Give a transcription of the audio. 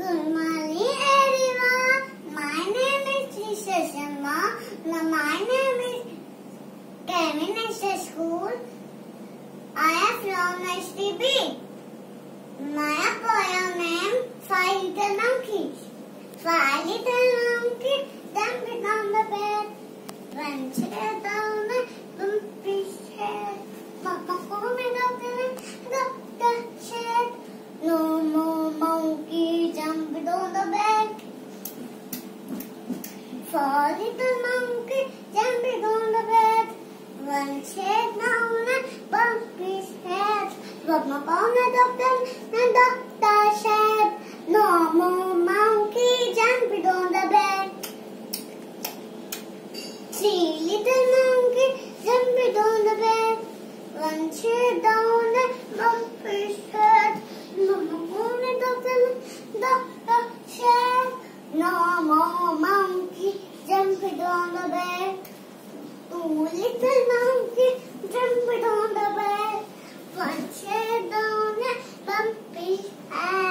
Good morning, everyone. My name is Trisha Sharma. My name is Kevin Extra School. I am from STB. My poem name Five Little Monkeys. Five little monkeys jumping on the bed. One Four little monkey jumping on the bed. One chair down and bumpy head. But my on the doctor and doctor said, No more monkey jumping on the bed. Three little monkey jumping on the bed. One chair down and bumpy head. No more on the doctor doctor said, No more monkey jumping on the bed. Two little monkey jumping on the bed. One chair down and bumpy head.